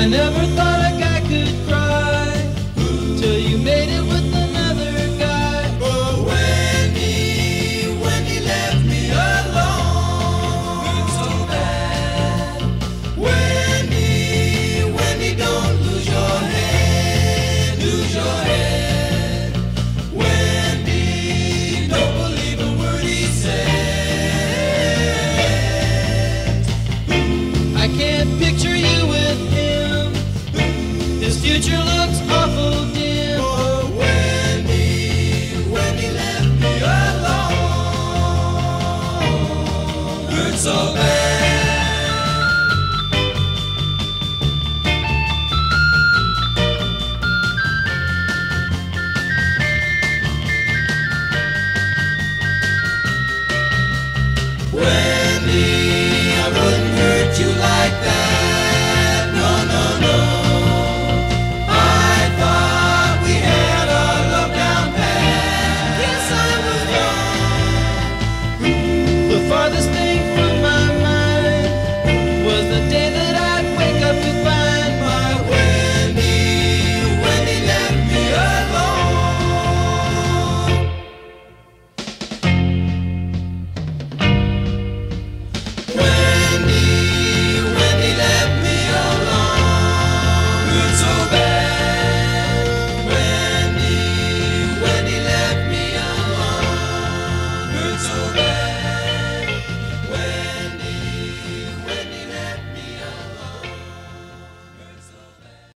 I never thought a guy could cry till you made it. so bad. so bad.